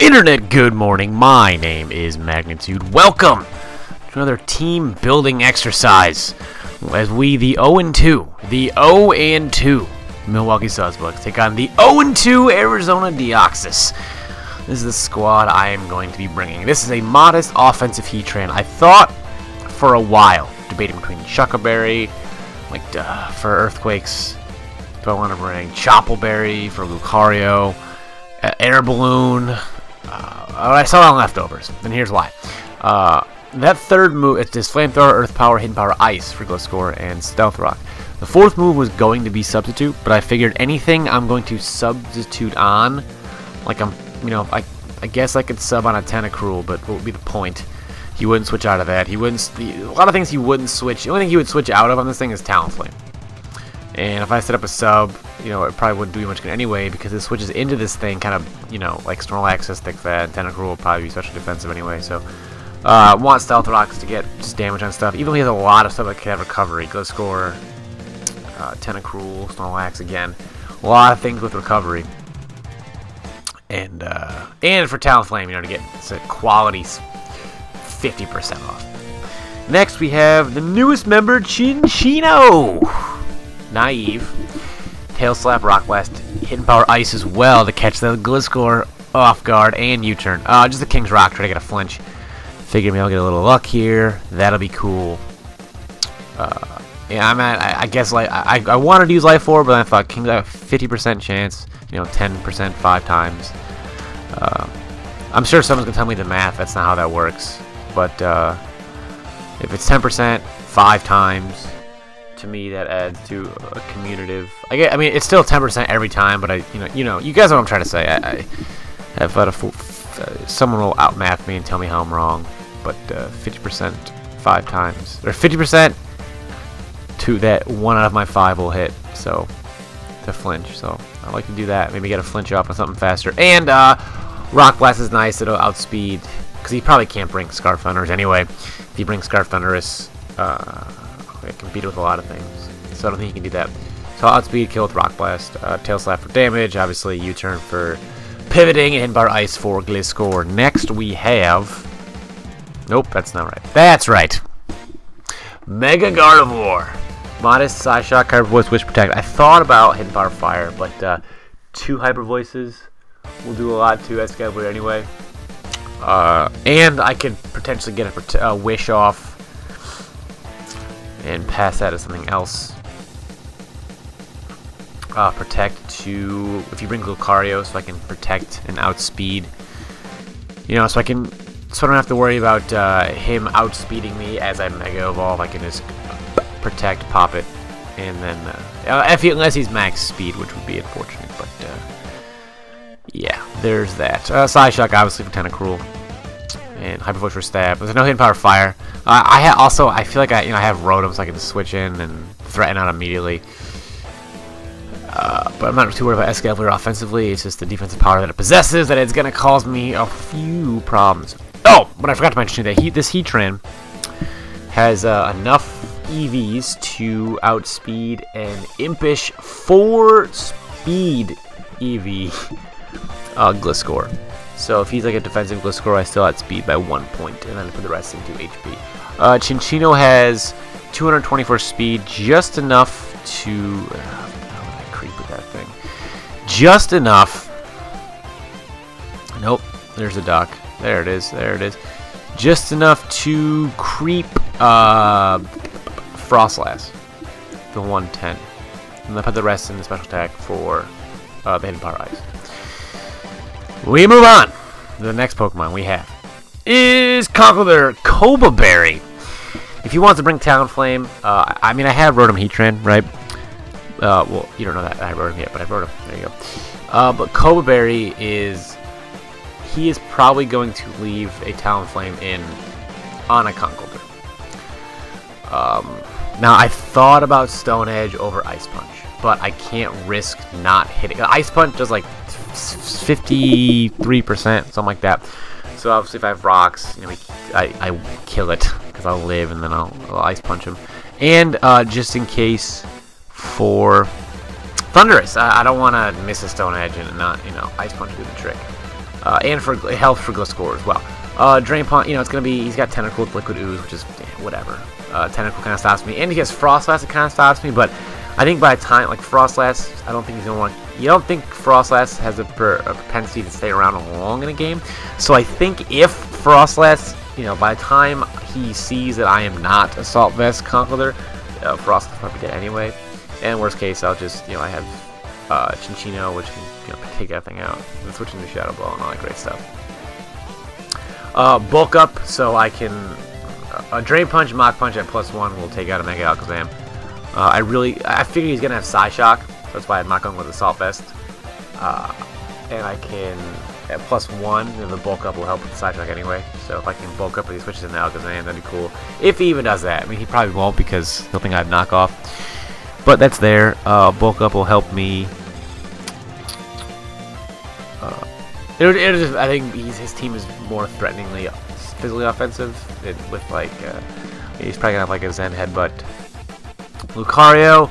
Internet, good morning. My name is Magnitude. Welcome to another team building exercise as we, the 0 2, the 0 2 Milwaukee Bucks, take on the 0 2 Arizona Deoxys. This is the squad I am going to be bringing. This is a modest offensive Heatran. I thought for a while, debating between Shuca Berry, like uh, for Earthquakes, do I want to bring Chople Berry for Lucario, uh, Air Balloon. Uh, I saw on leftovers, and here's why. Uh, that third move, it's this Flamethrower, Earth Power, Hidden Power, Ice for Gliscor, and Stealth Rock. The fourth move was going to be Substitute, but I figured anything I'm going to substitute on, like I'm, you know, I, I guess I could sub on a Tentacruel, but what would be the point? He wouldn't switch out of that. He wouldn't. A lot of things he wouldn't switch. The only thing he would switch out of on this thing is Talonflame. And if I set up a sub, you know, it probably wouldn't do much good anyway because it switches into this thing kind of, you know, like Snorlax, Thick Fat, Tentacruel will probably be special defensive anyway. So, uh, want Stealth Rocks to get just damage on stuff. Even though he has a lot of stuff that can have recovery. Gliscor, uh, Tentacruel, Snorlax again. A lot of things with recovery. And, uh, and for Talonflame, you know, to get a quality 50% off. Next, we have the newest member, Cinccino. Naive. Tail Slap, Rock Blast, Hidden Power Ice as well to catch the Gliscor off guard and U-turn. Uh, just the King's Rock, try to get a flinch. Figure maybe I'll get a little luck here. That'll be cool. Uh, yeah, I'm at, I, I guess, like, I, I wanted to use Life Orb, but I thought King's got a 50% chance, you know, 10% five times. Uh, I'm sure someone's going to tell me the math, that's not how that works. But, uh, if it's 10%, five times, to me that adds to a commutative. I get. I mean, it's still 10% every time, but I, you know, you know, you guys know what I'm trying to say. I, I have had a fool, uh, someone will outmath me and tell me how I'm wrong, but 50% uh, five times or 50% to that one out of my five will hit. So to flinch. So I like to do that. Maybe get a flinch off on something faster. And uh, Rock Blast is nice. It'll outspeed because he probably can't bring Scarf Thundurus anyway. If he brings Scarf Thundurus, uh, it can with a lot of things. So I don't think he can do that. So outspeed, kill with Rock Blast, uh, Tail Slap for damage, obviously U-turn for pivoting, and Bar Ice for Gliscor. Next we have... Nope, that's not right. That's right! Mega Gardevoir. Modest, Psyshock, Hyper Voice, Wish Protect. I thought about Hidden Power Fire, but uh, two Hyper Voices will do a lot to Escavalier anyway. Uh, and I could potentially get a, a Wish off and pass that to something else. Uh, protect to, if you bring Lucario, so I can protect and outspeed. You know, so I can, so I don't have to worry about uh, him outspeeding me as I Mega Evolve. I can just protect, pop it, and then, uh, if he, unless he's max speed, which would be unfortunate, but, uh, yeah, there's that. Uh, Psyshock, obviously, for Tentacruel and Hyper Voice for Stab. There's no Hidden Power Fire. Uh, I also I feel like I you know I have Rotom so I can switch in and threaten out immediately. Uh, but I'm not too worried about Escavalier offensively. It's just the defensive power that it possesses that it's gonna cause me a few problems. Oh, but I forgot to mention that he this Heatran has uh, enough EVs to outspeed an impish four speed EV uh, Gliscor. So if he's like a defensive Gliscor, I still outspeed by one point, and then put the rest into HP. Uh, Cinccino has 224 speed, just enough to... Uh, creep with that thing? Just enough... Nope, there's a duck. There it is, there it is. Just enough to creep uh, Froslass, the 110. And then put the rest in the special attack for uh, the Hidden Power Ice. We move on. The next Pokemon we have is Conkeldurr Cobra If you want to bring Talonflame, uh, I mean, I have Rotom Heatran, right? Uh, well, you don't know that I wrote him yet, but I wrote him. There you go. Uh, but Cobra is he is probably going to leave a Talonflame in on a Conkeldurr. Um, now I thought about Stone Edge over Ice Punch, but I can't risk not hitting. Ice Punch does like 53%, something like that. So obviously if I have rocks, you know, I, I kill it because I'll live and then I'll, I'll ice punch him. And uh, just in case for Thundurus, I, I don't want to miss a Stone Edge and not, you know, ice punch do the trick. uh, and for health for Gliscor as well. Uh, Drain Punch, you know, it's gonna be he's got Tentacruel with Liquid Ooze, which is whatever. Uh, Tentacruel kind of stops me, and he has Froslass that kind of stops me, but I think by time like Froslass, I don't think he's gonna want. You don't think Froslass has a, per, a propensity to stay around long in a game, so I think if Froslass, you know, by the time he sees that I am not Assault Vest Conkeldurr, uh, Frost will probably dead anyway. And worst case, I'll just, you know, I have uh, Cinccino, which can you know, take everything out. And switch into Shadow Ball and all that great stuff. Uh, bulk up, so I can... Uh, a Drain Punch, Mach Punch at plus one will take out a Mega Alakazam. Uh, I really... I figure he's to have Psyshock. That's why I'm not going with Assault Vest. Uh, and I can at plus one, and the bulk up will help with the Psyshock anyway. So if I can bulk up and he switches into Alakazam, that'd be cool. If he even does that. I mean, he probably won't because he'll think I have knockoff. But that's there. Uh, bulk up will help me. Uh, it, it just, I think his team is more threateningly physically offensive it, with like uh, he's probably gonna have like a Zen headbutt. Lucario,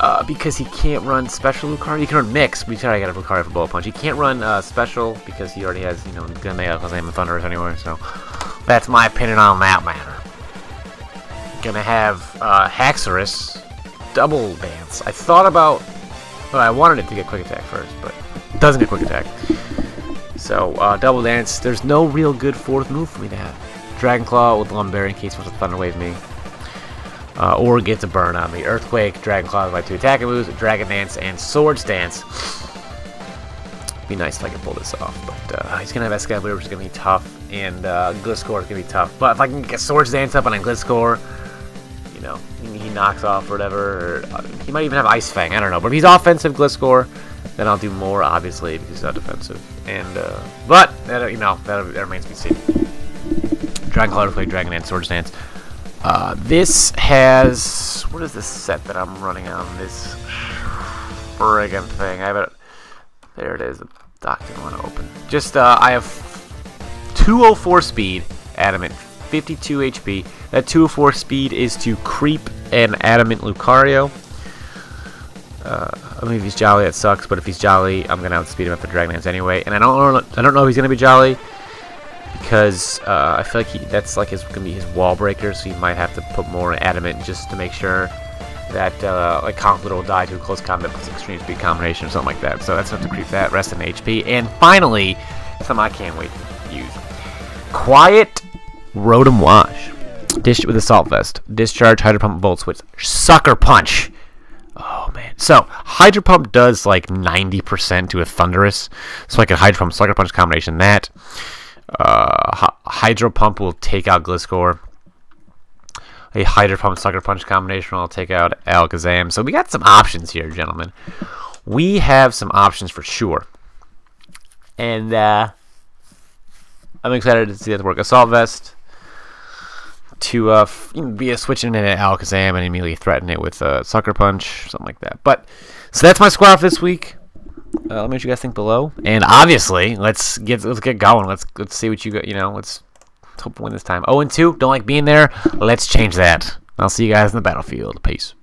uh, because he can't run special Lucario. He can run mix, he's already got a Lucario for Bullet Punch. He can't run uh, special because he already has, you know, Gumea, Alakazam, and Thundurus anyway, so that's my opinion on that matter. Gonna have uh, Haxorus double dance. I thought about, well, I wanted it to get quick attack first, but it doesn't get quick attack. So, uh, double dance, there's no real good fourth move for me to have. Dragon Claw with Lum Berry in case wants to Thunder Wave me. Uh, or gets a burn on me. Earthquake, Dragon Claw by two attacking moves, Dragon Dance, and Swords Dance. Be nice if I can pull this off, but uh, he's gonna have Escavalier, which is gonna be tough, and uh, Gliscor is gonna be tough. But if I can get Swords Dance up on a Gliscor, you know, he knocks off or whatever. Or, uh, he might even have Ice Fang. I don't know. But if he's offensive Gliscor, then I'll do more, obviously, because he's not defensive. And uh, but that you know that, remains to be seen. Dragon Claw play Dragon Dance, Swords Dance. Uh, this has what is this set that I'm running on this friggin' thing? I have it. There it is. The doc didn't want to open. Just uh, I have 204 speed, adamant, 52 HP. That 204 speed is to creep an adamant Lucario. Uh, I mean, if he's jolly, it sucks. But if he's jolly, I'm gonna outspeed him at the Dragon Dance anyway. And I don't know. I don't know if he's gonna be jolly because uh, I feel like he, that's like his gonna be his wall breaker. So he might have to put more adamant just to make sure that uh, like Conkeldurr will die to a close combat plus extreme speed combination or something like that. So that's enough to creep that. Rest in HP. And finally, something I can't wait to use. Quiet Rotom Wash. Dish with Assault Vest. Discharge Hydro Pump Volt Switch. Sucker Punch. Oh man. So Hydro Pump does like 90% to a Thundurus. So I can Hydro Pump Sucker Punch combination that. Uh, Hydro Pump will take out Gliscor. A Hydro Pump Sucker Punch combination will take out Alakazam. So we got some options here, gentlemen. We have some options for sure. And uh, I'm excited to see that work. Assault Vest to uh, be a switching in at Alakazam and immediately threaten it with a Sucker Punch, something like that. But so that's my squad for this week. Uh, let me know what you guys think below. And obviously, let's get let's get going. Let's let's see what you got. You know, let's, let's hope to win this time. 0 and 2. Don't like being there. Let's change that. I'll see you guys in the battlefield. Peace.